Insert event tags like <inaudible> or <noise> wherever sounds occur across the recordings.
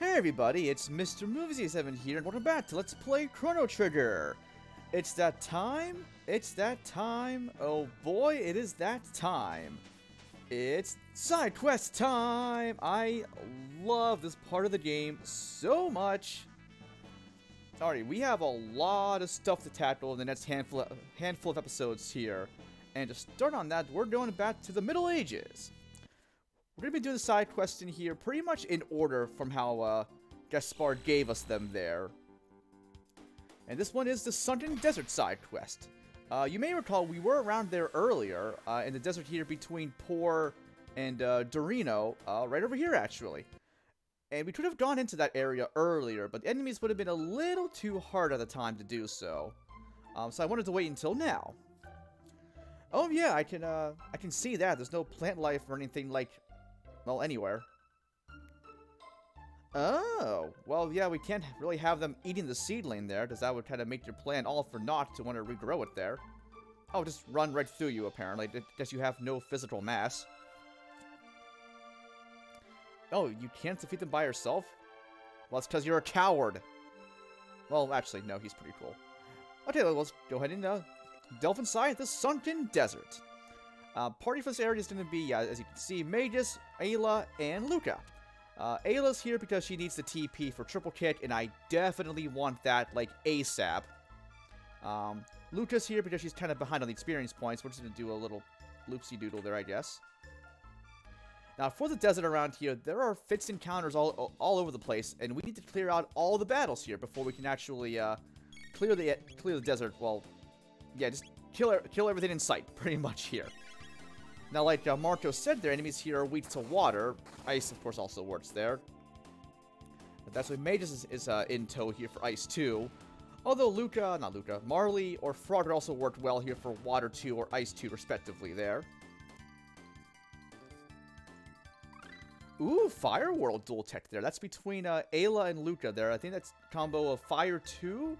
Hey everybody, it's Mr. Movees87 here, and welcome back to Let's Play Chrono Trigger! It's that time, it's that time, oh boy, it is that time. It's side quest time! I love this part of the game so much. Alright, we have a lot of stuff to tackle in the next handful of, handful of episodes here. And to start on that, we're going back to the Middle Ages. We're going to be doing the side quests in here pretty much in order from how uh, Gaspar gave us them there. And this one is the Sunken Desert side quest. Uh, you may recall we were around there earlier, uh, in the desert here between Porre and uh, Dorino, uh, right over here actually. And we could have gone into that area earlier, but the enemies would have been a little too hard at the time to do so. Um, so I wanted to wait until now. Oh yeah, I can uh, I can see that. There's no plant life or anything like well, anywhere. Oh, well, yeah, we can't really have them eating the seedling there, because that would kind of make your plan all for naught to want to regrow it there. Oh, just run right through you, apparently. Guess you have no physical mass. Oh, you can't defeat them by yourself? Well, that's because you're a coward. Well, actually, no, he's pretty cool. Okay, let's go ahead and uh, delve inside the Sunken Desert. Uh, party for this area is going to be, as you can see, Magus, Ayla, and Lucca. Uh, Ayla's here because she needs the TP for triple kick, and I definitely want that, like, ASAP. Um, Lucca's here because she's kind of behind on the experience points. We're just going to do a little loopsy-doodle there, I guess. Now, for the desert around here, there are fixed encounters all, all over the place, and we need to clear out all the battles here before we can actually uh, clear the clear the desert. Well, yeah, just kill kill everything in sight, <laughs> pretty much here. Now, like uh, Marco said, their enemies here are weak to water. Ice, of course, also works there. But that's why Magus is, is uh, in tow here for Ice too. Although Lucca, not Lucca, Marley or Frogger also worked well here for Water 2 or Ice 2 respectively there. Ooh, Fire Whirl dual tech there. That's between uh, Ayla and Lucca there. I think that's combo of Fire 2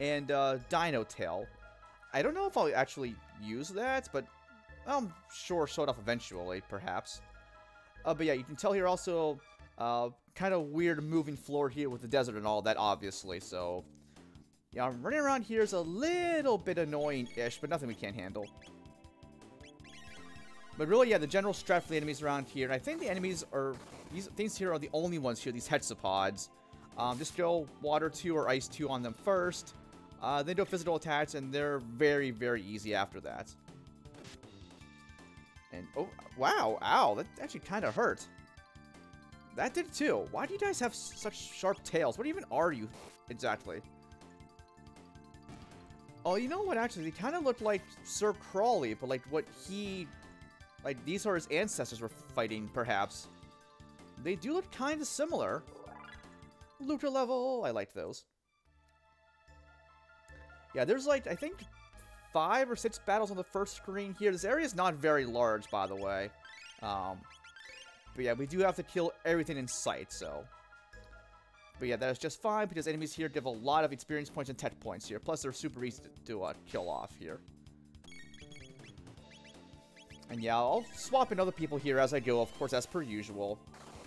and uh, Dino Tail. I don't know if I'll actually use that, but I'm sure showed off eventually, perhaps. Uh, but yeah, you can tell here also uh, kind of weird moving floor here with the desert and all that, obviously. So, yeah, running around here is a little bit annoying-ish, but nothing we can't handle. But really, yeah, the general strat for the enemies around here, and I think the enemies are, these things here are the only ones here, these hexapods. Um, just go water 2 or ice 2 on them first, uh, then do physical attacks, and they're very, very easy after that. And, oh, wow, ow, that actually kind of hurt. That did too. Why do you guys have such sharp tails? What even are you, exactly? Oh, you know what, actually, they kind of look like Sir Crawley, but like what he... Like, these are his ancestors were fighting, perhaps. They do look kind of similar. Lucca level, I like those. Yeah, there's like, I think five or six battles on the first screen here. This area is not very large, by the way. Um, but yeah, we do have to kill everything in sight, so... But yeah, that is just fine, because enemies here give a lot of experience points and tech points here. Plus, they're super easy to, to uh, kill off here. And yeah, I'll swap in other people here as I go, of course, as per usual.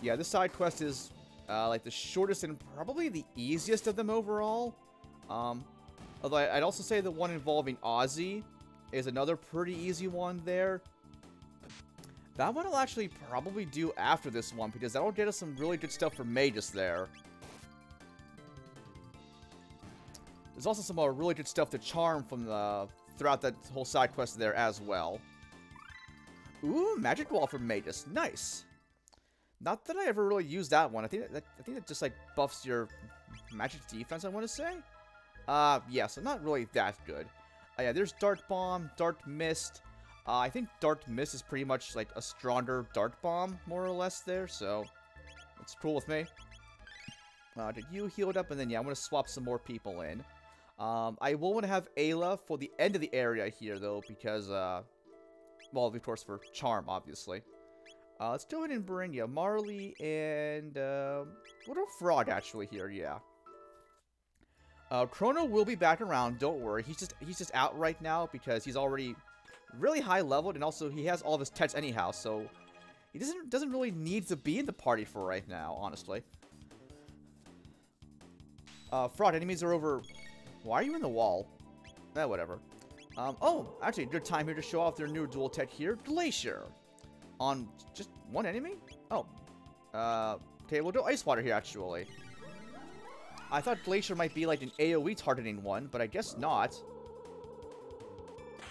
Yeah, this side quest is, uh, like, the shortest and probably the easiest of them overall. Um, Although I'd also say the one involving Ozzy is another pretty easy one there. That one I'll actually probably do after this one, because that'll get us some really good stuff for Magus there. There's also some uh, really good stuff to charm from the throughout that whole side quest there as well. Ooh, magic wall for Magus. Nice. Not that I ever really used that one. I think that I think that just like buffs your magic defense. I want to say. Uh, yeah, so not really that good. Uh, yeah, there's Dark Bomb, Dark Mist. Uh, I think Dark Mist is pretty much like a stronger Dark Bomb, more or less, there, so it's cool with me. Uh, did you healed up? And then, yeah, I'm going to swap some more people in. Um, I will want to have Ayla for the end of the area here, though, because, uh, well, of course, for Charm, obviously. Uh, let's go ahead and bring, yeah, Marle and, uh, what a frog, actually, here, yeah. Uh, Crono will be back around. Don't worry. He's just he's just out right now because he's already really high leveled, and also he has all of his pets anyhow. So he doesn't doesn't really need to be in the party for right now, honestly. Uh, Frog, enemies are over... Why are you in the wall? Eh, whatever. Um, oh, actually, good time here to show off their new dual tech here, Glacier. On just one enemy? Oh. Uh, okay, we'll do Ice Water here, actually. I thought Glacier might be like an AoE targeting one, but I guess not.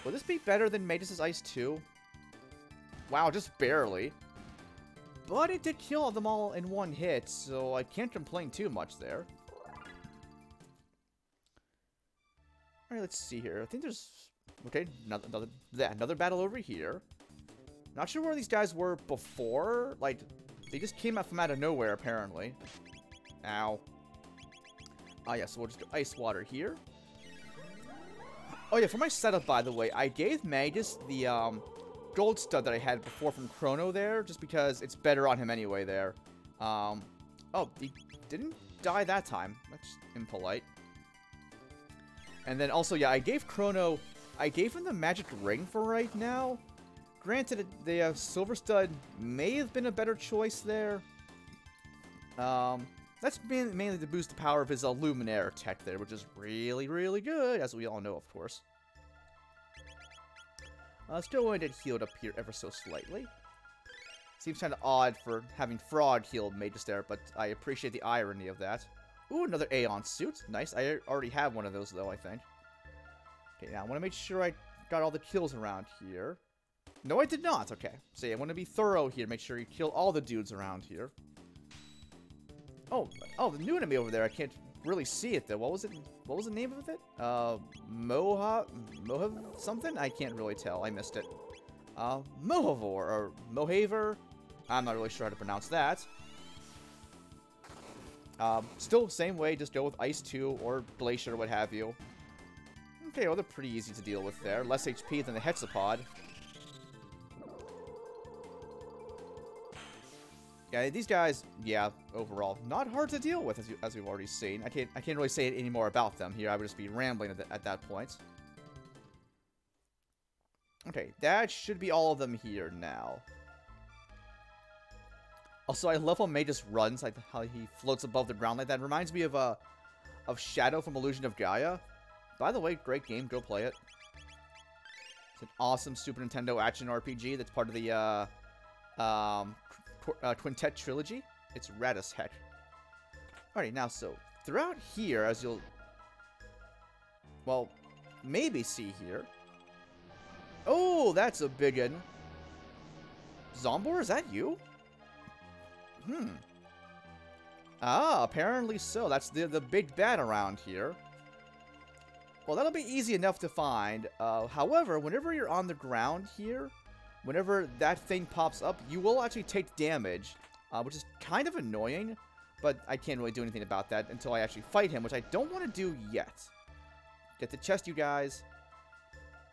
Will this be better than Magus' Ice 2? Wow, just barely. But it did kill them all in one hit, so I can't complain too much there. Alright, let's see here. I think there's... Okay, another, another, another battle over here. Not sure where these guys were before. Like, they just came out from out of nowhere, apparently. Ow. Ah, yeah, so we'll just do ice water here. Oh, yeah, for my setup, by the way, I gave Magus the, um, gold stud that I had before from Crono there, just because it's better on him anyway there. Um, oh, he didn't die that time. That's impolite. And then also, yeah, I gave Crono, I gave him the magic ring for right now. Granted, the uh, silver stud may have been a better choice there. Um, that's mainly to boost the power of his uh, Luminaire tech there, which is really, really good, as we all know, of course. Uh, still going to heal it up here ever so slightly. Seems kind of odd for having Frog healed Magus there, but I appreciate the irony of that. Ooh, another Aeon suit. Nice. I already have one of those, though, I think. Okay, now I want to make sure I got all the kills around here. No, I did not. Okay. So yeah, I want to be thorough here. Make sure you kill all the dudes around here. Oh, oh, the new enemy over there. I can't really see it though. What was it? What was the name of it? Uh, Moha, Mohav something? I can't really tell. I missed it. Uh, Mohavor or Mohaver. I'm not really sure how to pronounce that. Um, still same way. Just go with Ice 2 or Glacier or what have you. Okay, well they're pretty easy to deal with there. Less HP than the Hexapod. Yeah, these guys, yeah, overall, not hard to deal with, as, you, as we've already seen. I can't, I can't really say any more about them here. I would just be rambling at, the, at that point. Okay, that should be all of them here now. Also, I love how Magus runs, like how he floats above the ground like that. It reminds me of uh, of Shadow from Illusion of Gaia. By the way, great game. Go play it. It's an awesome Super Nintendo action RPG that's part of the uh, um, uh, Quintet Trilogy. It's rad as heck. Alrighty, now, so, throughout here, as you'll, well, maybe see here. Oh, that's a big one. Zombor, is that you? Hmm. Ah, apparently so. That's the, the big bad around here. Well, that'll be easy enough to find. Uh, however, whenever you're on the ground here, whenever that thing pops up, you will actually take damage, uh, which is kind of annoying, but I can't really do anything about that until I actually fight him, which I don't want to do yet. Get the chest, you guys.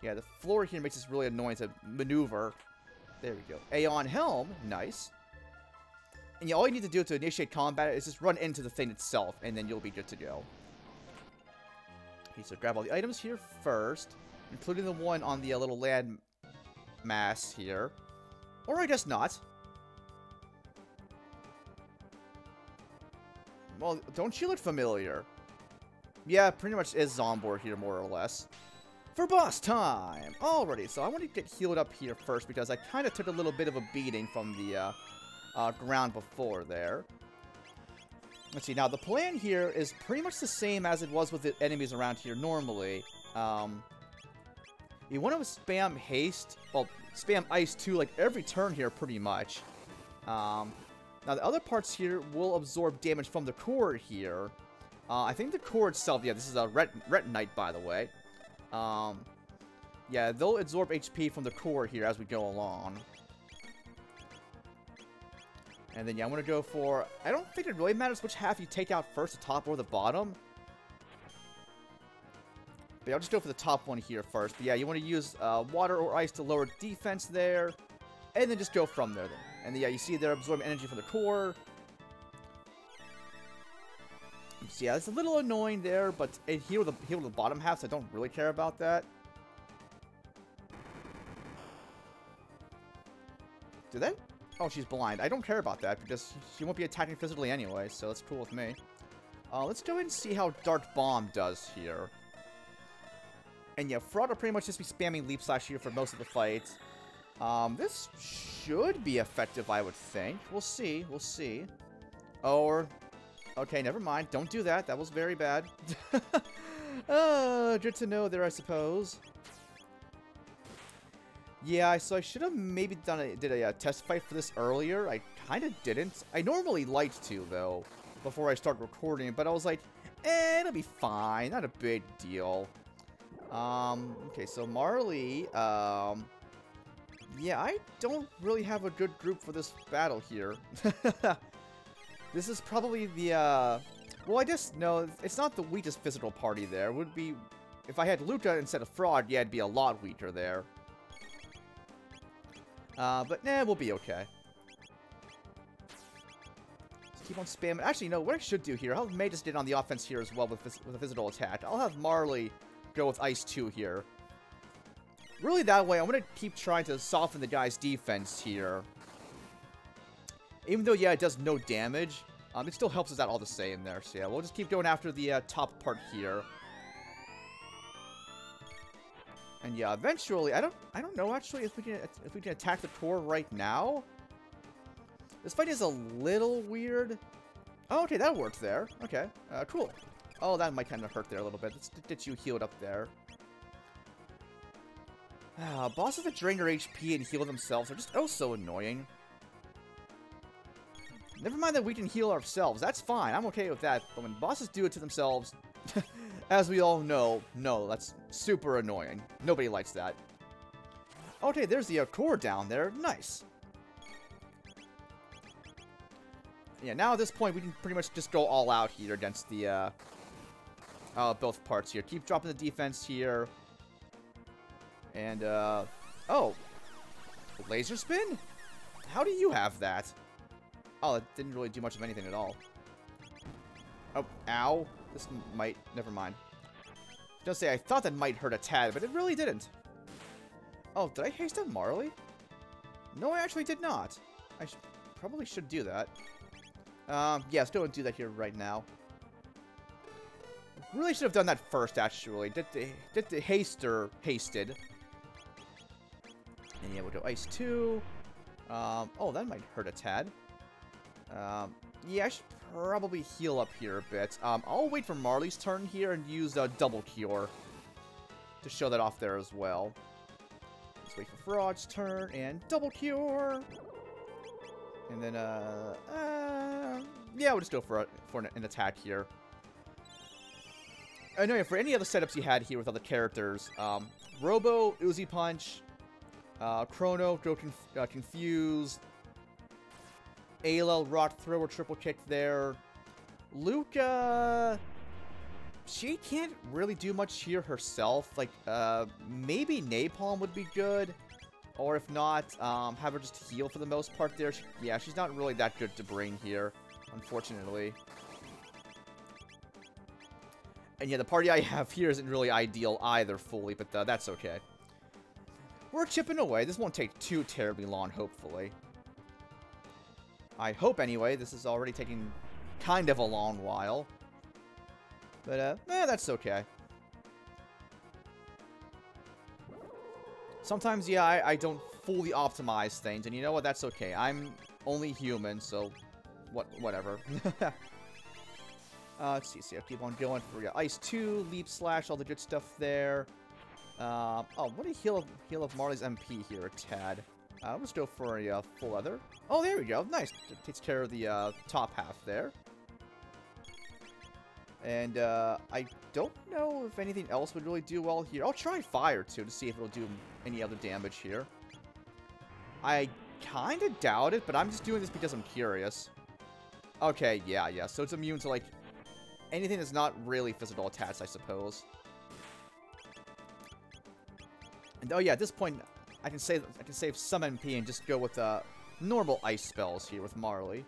Yeah, the floor here makes this really annoying to maneuver. There we go. Aeon Helm, nice. And yeah, all you need to do to initiate combat is just run into the thing itself, and then you'll be good to go. Okay, so grab all the items here first, including the one on the uh, little land mass here. Or I guess not. Well, don't you look familiar? Yeah, pretty much is Zombor here, more or less. For boss time! Alrighty, so I want to get healed up here first because I kind of took a little bit of a beating from the uh, uh, ground before there. Let's see, now the plan here is pretty much the same as it was with the enemies around here normally. Um, you want to spam haste, well, spam ice too, like every turn here pretty much. Um, now the other parts here will absorb damage from the core here. Uh, I think the core itself, yeah, this is a ret retinite by the way. Um, yeah, they'll absorb HP from the core here as we go along. And then, yeah, I'm going to go for... I don't think it really matters which half you take out first, the top or the bottom. But I'll just go for the top one here first. But yeah, you want to use uh, water or ice to lower defense there. And then just go from there then. And yeah, you see they're absorbing energy from the core. So yeah, it's a little annoying there, but it healed the, healed the bottom half, so I don't really care about that. Do they? Oh, she's blind. I don't care about that, because she won't be attacking physically anyway, so that's cool with me. Uh, let's go ahead and see how Dark Bomb does here. And yeah, Frog will pretty much just be spamming Leap Slash here for most of the fight. Um, this should be effective, I would think. We'll see. We'll see. Or... Okay, never mind. Don't do that. That was very bad. uh, <laughs> good to know there, I suppose. Yeah, so I should have maybe done a, did a, a, test fight for this earlier. I kind of didn't. I normally like to, though, before I start recording. But I was like, eh, it'll be fine. Not a big deal. Um, okay, so Marley, um, yeah, I don't really have a good group for this battle here. <laughs> this is probably the, uh, well, I guess, no, it's not the weakest physical party there. It would be, if I had Lucca instead of Frog, yeah, it'd be a lot weaker there. Uh, but nah, we'll be okay. Just keep on spamming. Actually, no, what I should do here, I'll Magus did on the offense here as well with, with a physical attack. I'll have Marle go with Ice 2 here. Really, that way, I'm going to keep trying to soften the guy's defense here. Even though, yeah, it does no damage, um, it still helps us out all the same there. So, yeah, we'll just keep going after the uh, top part here. And yeah, eventually, I don't, I don't know actually if we can, if we can attack the core right now. This fight is a little weird. Oh, okay, that worked there. Okay, uh, cool. Oh, that might kind of hurt there a little bit. Let's get you healed up there. Ah, bosses that drain their HP and heal themselves are just oh so annoying. Never mind that we can heal ourselves. That's fine. I'm okay with that. But when bosses do it to themselves, <laughs> as we all know, no, that's super annoying. Nobody likes that. Okay, there's the core down there. Nice. Yeah, now at this point, we can pretty much just go all out here against the, uh, uh, both parts here. Keep dropping the defense here. And, uh, oh. Laser spin? How do you have that? Oh, it didn't really do much of anything at all. Oh, ow. This might... Never mind. Don't say, I thought that might hurt a tad, but it really didn't. Oh, did I haste on Marley? No, I actually did not. I sh probably should do that. Um, yes, don't do that here right now. Really should have done that first, actually. Did the, did the haster hasted. And yeah, we'll go Ice 2. Um, oh, that might hurt a tad. Um, yeah, I should probably heal up here a bit. Um, I'll wait for Marley's turn here and use a double cure to show that off there as well. Let's wait for Frog's turn and double cure. And then, uh, uh yeah, we'll just go for, a, for an, an attack here. I know for any other setups you had here with other characters, um, Robo, Uzi Punch, uh, Crono, Go conf uh, Confused, Ayla, Rock Thrower, Triple Kick there. Lucca, she can't really do much here herself. Like, uh, maybe Napalm would be good. Or if not, um, have her just heal for the most part there. She, yeah, she's not really that good to bring here, unfortunately. And yeah, the party I have here isn't really ideal either fully, but uh, that's okay. We're chipping away. This won't take too terribly long, hopefully. I hope, anyway. This is already taking kind of a long while. But, uh, eh, that's okay. Sometimes, yeah, I, I don't fully optimize things, and you know what? That's okay. I'm only human, so what, whatever. <laughs> uh, let's see, see, I keep on going for yeah, Ice 2, Leap Slash, all the good stuff there. Uh, oh, what you heal, heal of Marle's MP here a tad? Uh, let's go for a uh, full leather. Oh, there we go. Nice. Takes care of the uh, top half there. And uh, I don't know if anything else would really do well here. I'll try fire, too, to see if it'll do any other damage here. I kind of doubt it, but I'm just doing this because I'm curious. Okay, yeah, yeah. So it's immune to, like, anything that's not really physical attacks, I suppose. And, oh, yeah, at this point, I can save I can save some MP and just go with uh, normal ice spells here with Marle.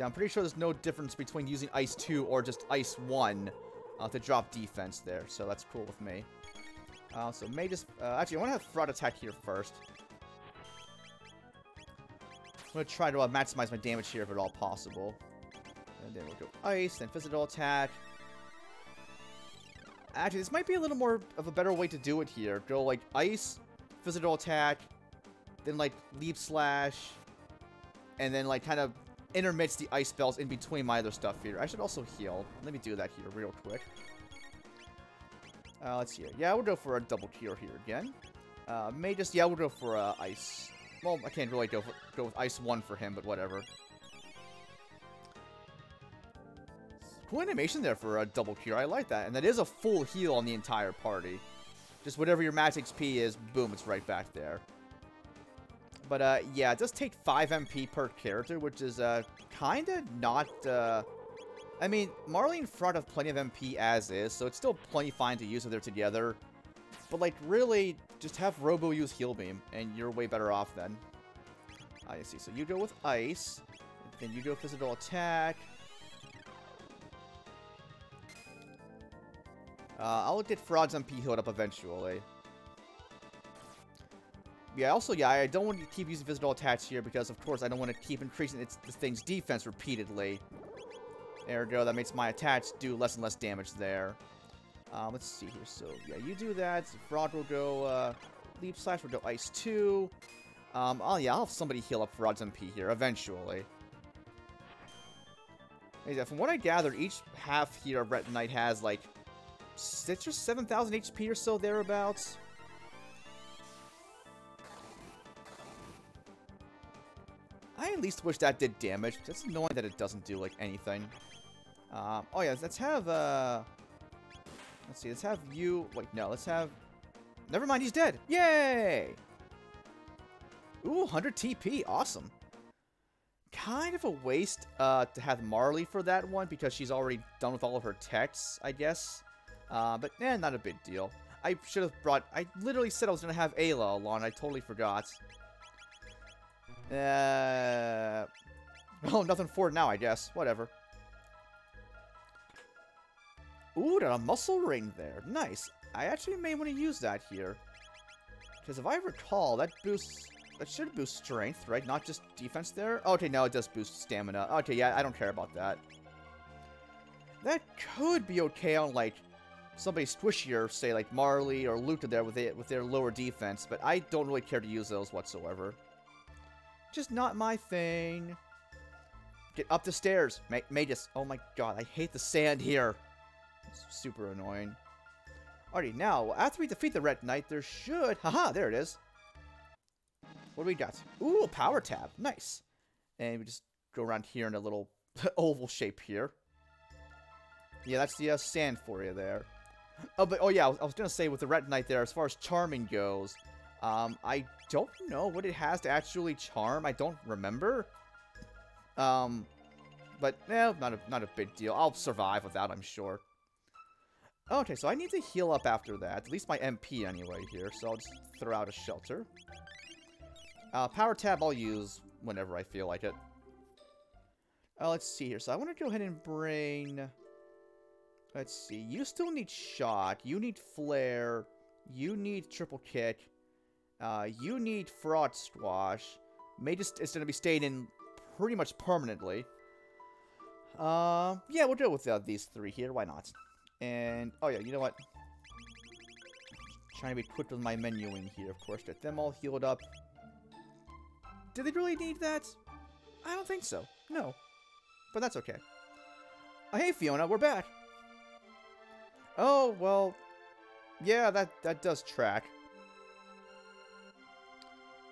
I'm pretty sure there's no difference between using Ice 2 or just Ice 1 uh, to drop defense there, so that's cool with me. Uh, so Magus... Uh, actually, I want to have Frog attack here first. I'm gonna try to uh, maximize my damage here if at all possible. And then we'll go ice, then physical attack. Actually, this might be a little more of a better way to do it here. Go like ice, physical attack, then like leap slash, and then like kind of intermits the ice spells in between my other stuff here. I should also heal. Let me do that here real quick. Uh, let's see. Yeah, we'll go for a double cure here again. Uh, Magus, yeah, we'll go for uh, ice. Well, I can't really go for, go with ice one for him, but whatever. Cool animation there for a double cure. I like that. And that is a full heal on the entire party. Just whatever your max XP is, boom, it's right back there. But, uh, yeah, it does take 5 MP per character, which is, uh, kind of not, uh... I mean, Marley and Frog have plenty of MP as is, so it's still plenty fine to use if they're together. But, like, really, just have Robo use Heal Beam, and you're way better off then. I see. So you go with Ice, then you go Physical Attack, Uh, I'll get Frog's MP healed up eventually. Yeah, also, yeah, I don't want to keep using physical attacks here because, of course, I don't want to keep increasing its, this thing's defense repeatedly. Ergo, that makes my attacks do less and less damage there. Um, let's see here. So, yeah, you do that. Frog will go uh, Leap Slash, will go Ice 2. Um, oh, yeah, I'll have somebody heal up Frog's MP here eventually. Yeah, from what I gathered, each half here of Retinite has, like, six or 7,000 HP or so thereabouts. I at least wish that did damage. It's annoying that it doesn't do, like, anything. Um, oh, yeah, let's have, uh... Let's see, let's have you... Wait, no, let's have... Never mind, he's dead! Yay! Ooh, 100 TP. Awesome. Kind of a waste uh, to have Marley for that one because she's already done with all of her texts, I guess. Uh, but, eh, not a big deal. I should have brought... I literally said I was going to have Ayla along. I totally forgot. Uh... <laughs> Oh, nothing for it now, I guess. Whatever. Ooh, got a muscle ring there. Nice. I actually may want to use that here. Because if I recall, that boosts... That should boost strength, right? Not just defense there? Okay, no, it does boost stamina. Okay, yeah, I don't care about that. That could be okay on, like, somebody squishier, say like Marley or Lucca there with, it, with their lower defense, but I don't really care to use those whatsoever. Just not my thing. Get up the stairs. Magus. Oh my god, I hate the sand here. Super annoying. Alrighty, now, after we defeat the Retinite, there should... Haha, there it is. What do we got? Ooh, power tab. Nice. And we just go around here in a little <laughs> oval shape here. Yeah, that's the uh, sand for you there. Oh, but oh yeah, I was, I was, gonna say with the Retinite there, as far as charming goes, um, I don't know what it has to actually charm. I don't remember. Um, but eh, not a not a big deal. I'll survive without, I'm sure. Okay, so I need to heal up after that. At least my MP anyway here. So I'll just throw out a shelter. Uh, power tab I'll use whenever I feel like it. Uh, let's see here. So I want to go ahead and bring... Let's see. You still need shot. You need Flare. You need Triple Kick. Uh, you need Frog Squash. Magus it's going to be staying in pretty much permanently. Uh, yeah, we'll go with uh, these three here. Why not? And, oh yeah, you know what? Trying to be quick with my menuing here, of course. Get them all healed up. Do they really need that? I don't think so. No. But that's okay. Oh, hey, Fiona, we're back. Oh, well, yeah, that, that does track.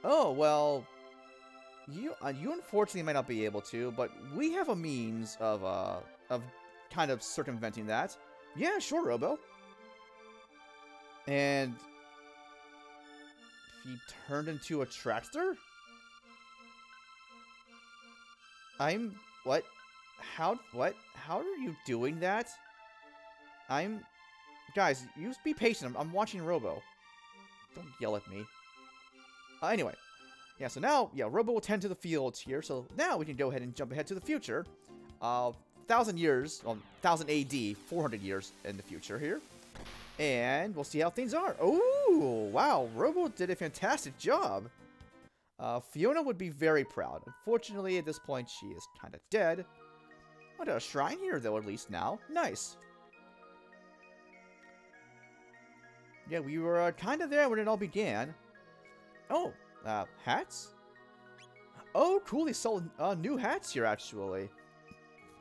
Oh, well, you uh, you unfortunately might not be able to, but we have a means of, uh, of kind of circumventing that. Yeah, sure, Robo. And he turned into a tractor? I'm... What? How... What? How are you doing that? I'm... Guys, you be patient. I'm, I'm watching Robo. Don't yell at me. Uh, anyway. Yeah, so now, yeah, Robo will tend to the fields here. So now we can go ahead and jump ahead to the future. Uh, 1,000 years, well, 1,000 AD, 400 years in the future here. And we'll see how things are. Oh, wow. Robo did a fantastic job. Uh, Fiona would be very proud. Unfortunately, at this point, she is kind of dead. What a shrine here, though, at least now. Nice. Yeah, we were uh, kind of there when it all began. Oh, uh, hats? Oh, cool, they sell uh, new hats here, actually.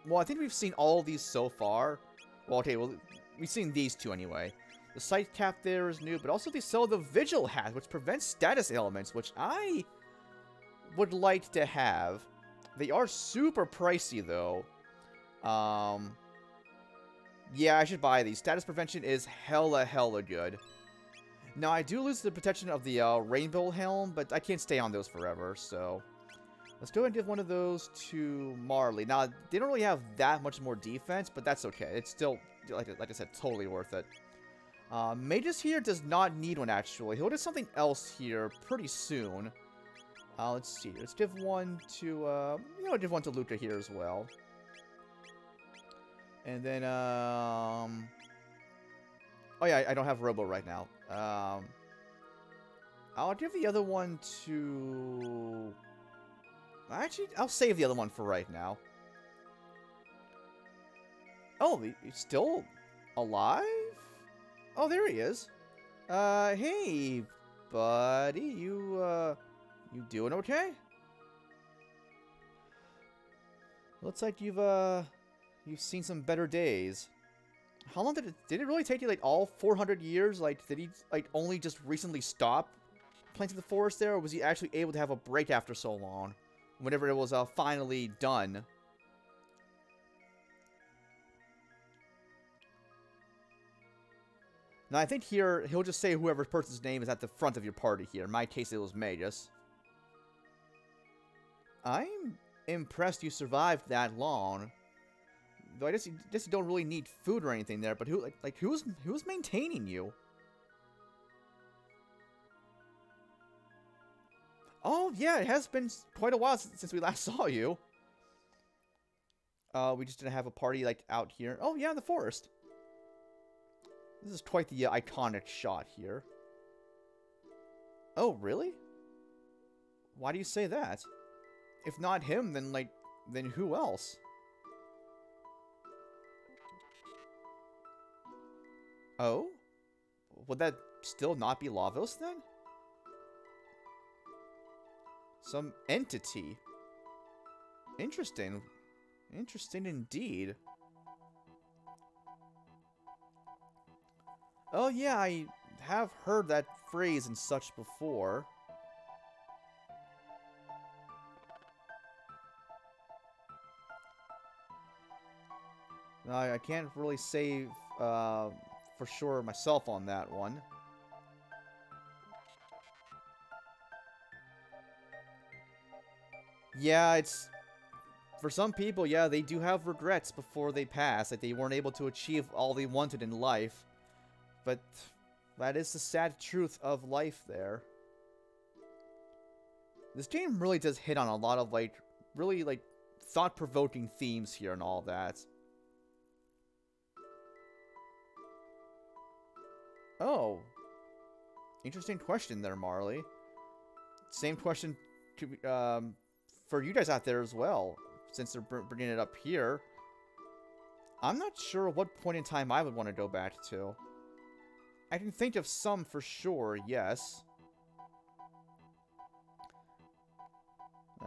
Well, I think we've seen all these so far. Well, okay, well, we've seen these two anyway. The sight cap there is new, but also they sell the Vigil hat, which prevents status ailments, which I would like to have. They are super pricey, though. Um, yeah, I should buy these. Status prevention is hella, hella good. Now, I do lose the protection of the uh, Rainbow Helm, but I can't stay on those forever, so... Let's go and give one of those to Marley. Now, they don't really have that much more defense, but that's okay. It's still, like, like I said, totally worth it. Uh, Magus here does not need one, actually. He'll do something else here pretty soon. Uh, let's see. Let's give one to, uh, you know, give one to Lucca here as well. And then, um... Oh, yeah, I don't have Robo right now. Um... I'll give the other one to... Actually, I'll save the other one for right now. Oh, he's still alive? Oh, there he is. Uh, hey, buddy, you, uh, you doing okay? Looks like you've, uh, you've seen some better days. How long did it, did it really take you, like, all 400 years? Like, did he, like, only just recently stop planting the forest there, or was he actually able to have a break after so long? Whenever it was uh, finally done. Now, I think here, he'll just say whoever person's name is at the front of your party here. In my case, it was Magus. I'm impressed you survived that long. Though I guess you, guess you don't really need food or anything there, but who, like, like who's, who's maintaining you? Oh, yeah, it has been quite a while since we last <laughs> saw you. Uh, we just didn't have a party, like, out here. Oh, yeah, in the forest. This is quite the uh, iconic shot here. Oh, really? Why do you say that? If not him, then, like, then who else? Oh? Would that still not be Lavos, then? Some entity. Interesting. Interesting indeed. Oh yeah, I have heard that phrase and such before. I, can't really say uh, for sure myself on that one. Yeah, it's... For some people, yeah, they do have regrets before they pass, that they weren't able to achieve all they wanted in life. But that is the sad truth of life there. This game really does hit on a lot of, like, really, like, thought-provoking themes here and all that. Oh. Interesting question there, Marley. Same question to, um, for you guys out there as well, since they're bringing it up here. I'm not sure what point in time I would want to go back to. I can think of some for sure, yes.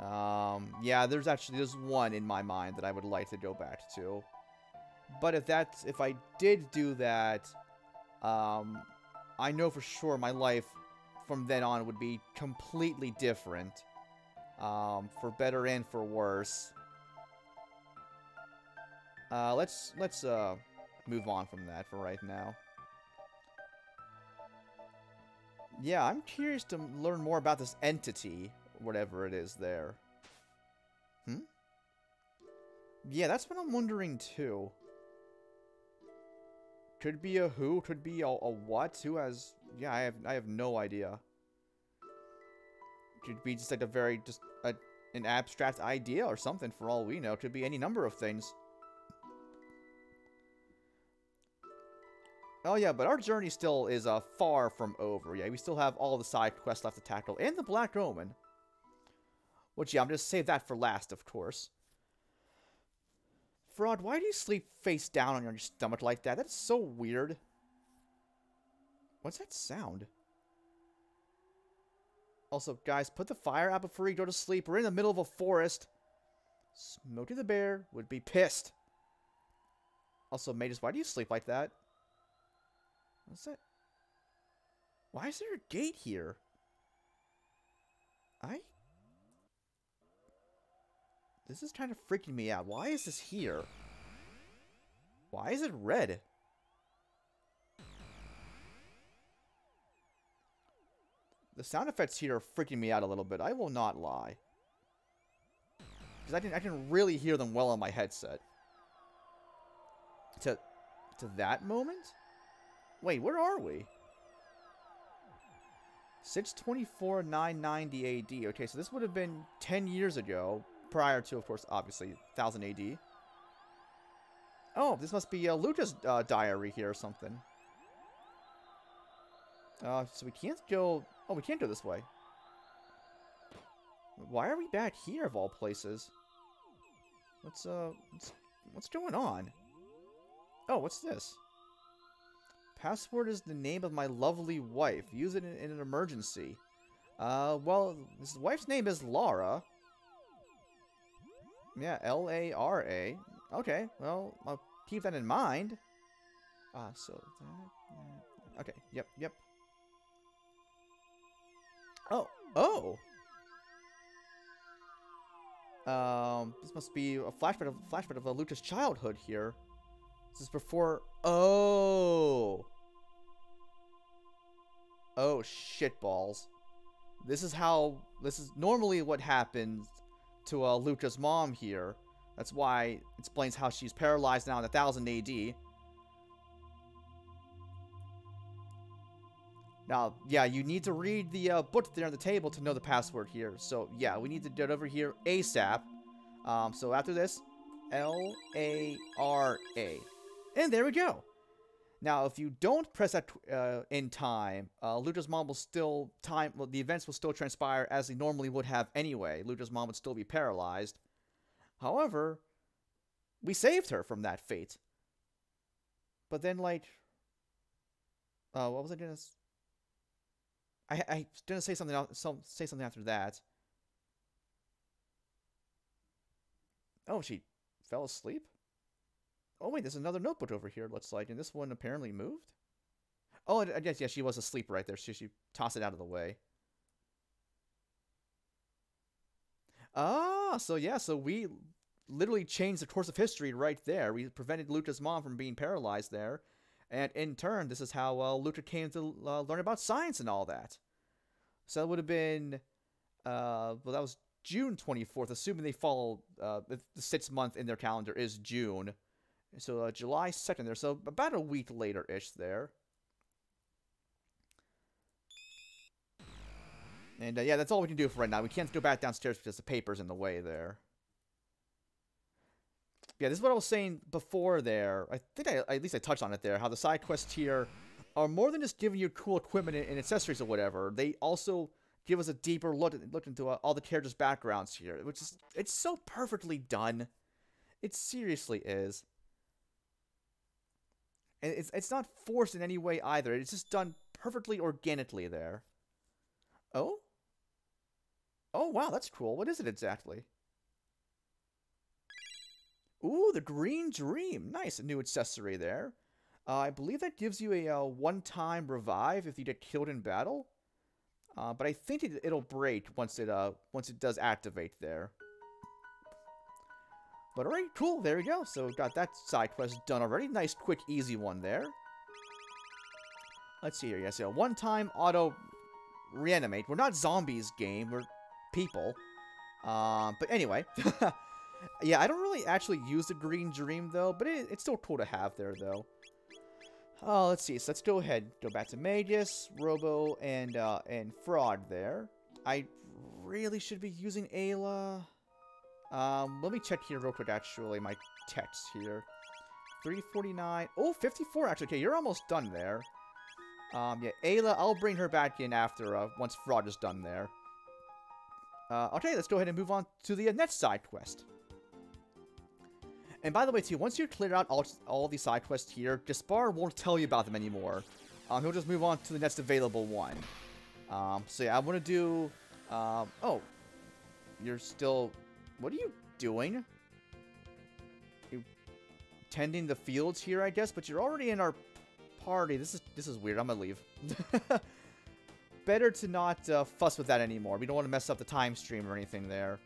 Um, yeah, there's actually, there's one in my mind that I would like to go back to. But if that's, if I did do that, um, I know for sure my life from then on would be completely different um, for better and for worse. Uh, let's let's uh, move on from that for right now. Yeah, I'm curious to learn more about this entity, whatever it is there. Hmm? Yeah, that's what I'm wondering too. Could be a who, could be a, a what, who has... Yeah, I have I have no idea. Could be just like a very, just a, an abstract idea or something for all we know. It Could be any number of things. Oh yeah, but our journey still is uh, far from over. Yeah, we still have all the side quests left to tackle, and the Black Omen. Which, yeah, I'm to save that for last, of course. Frog, why do you sleep face down on your stomach like that? That's so weird. What's that sound? Also, guys, put the fire out before you go to sleep. We're in the middle of a forest. Smokey the Bear would be pissed. Also, Magus, why do you sleep like that? What's that? Why is there a gate here? I... This is kind of freaking me out. Why is this here? Why is it red? The sound effects here are freaking me out a little bit. I will not lie. Because I can, I can really hear them well on my headset. To, to that moment? Wait, where are we? 624 990 AD. Okay, so this would have been 10 years ago, prior to, of course, obviously, 1000 AD. Oh, this must be uh, Lucca's uh, diary here or something. Uh, so we can't go... Oh, we can't go this way. Why are we back here, of all places? What's, uh... What's, what's going on? Oh, what's this? Password is the name of my lovely wife. Use it in, in an emergency. Uh, well, his wife's name is Lara. Yeah, L-A-R-A. Okay, well, I'll keep that in mind. Ah, uh, so that, Okay, yep, yep. Oh, oh! Um, this must be a flashback of, flashback of Lucca's childhood here. This is before... Oh! Oh, shitballs. This is how... This is normally what happens to uh, Lucca's mom here. That's why it explains how she's paralyzed now in 1000 AD. Now, yeah, you need to read the uh, book there on the table to know the password here. So, yeah, we need to get over here ASAP. Um, so after this, L-A-R-A. And there we go. Now, if you don't press that uh, in time, uh, Lucca's mom will still time. Well, the events will still transpire as they normally would have anyway. Lucca's mom would still be paralyzed. However, we saved her from that fate. But then, like, uh, what was I gonna? I I gonna say something else. Some say something after that. Oh, she fell asleep. Oh, wait, there's another notebook over here, looks like, and this one apparently moved? Oh, I guess, yeah, she was asleep right there, so she tossed it out of the way. Ah, so yeah, so we literally changed the course of history right there. We prevented Lucca's mom from being paralyzed there. And in turn, this is how uh, Lucca came to uh, learn about science and all that. So that would have been, uh, well, that was June 24th, assuming they follow uh, the sixth month in their calendar is June. So uh, July 2nd there, so about a week later-ish there. And uh, yeah, that's all we can do for right now. We can't go back downstairs because the paper's in the way there. Yeah, this is what I was saying before there. I think I, at least I touched on it there. How the side quests here are more than just giving you cool equipment and accessories or whatever. They also give us a deeper look, look into uh, all the characters' backgrounds here, which is it's so perfectly done. It seriously is. And it's, it's not forced in any way either. It's just done perfectly organically there. Oh? Oh, wow, that's cool. What is it exactly? Ooh, the Green Dream. Nice, a new accessory there. Uh, I believe that gives you a uh, one-time revive if you get killed in battle. Uh, but I think it, will break once it uh once it does activate there. But alright, cool, there we go. So got that side quest done already. Nice, quick, easy one there. Let's see here. Yes, yeah, one-time auto reanimate. We're not zombies game, we're people. Um, but anyway. <laughs> yeah, I don't really actually use the Green Dream, though, but it, it's still cool to have there, though. Oh, let's see. So let's go ahead. Go back to Magus, Robo, and, uh, and Frog there. I really should be using Ayla. Um, let me check here real quick, actually, my text here. 349. Oh, 54, actually. Okay, you're almost done there. Um, yeah, Ayla, I'll bring her back in after, uh, once Frog is done there. Uh, okay, let's go ahead and move on to the uh, next side quest. And by the way, too, once you clear out all, all these side quests here, Gaspar won't tell you about them anymore. Um, he'll just move on to the next available one. Um, so yeah, I want to do... Um, oh, you're still... What are you doing? You're tending the fields here, I guess, but you're already in our party. This is this is weird. I'm gonna leave. <laughs> Better to not uh, fuss with that anymore. We don't want to mess up the time stream or anything there.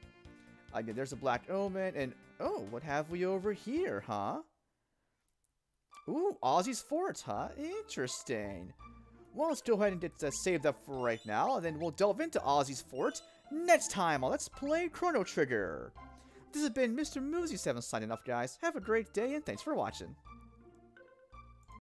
Again, there's a black omen, and oh, what have we over here, huh? Ooh, Ozzie's fort, huh? Interesting. Well, let's go ahead and get uh, saved up for right now, and then we'll delve into Ozzie's fort next time on Let's Play Chrono Trigger. This has been Mr. Movees87 signing off, guys. Have a great day, and thanks for watching.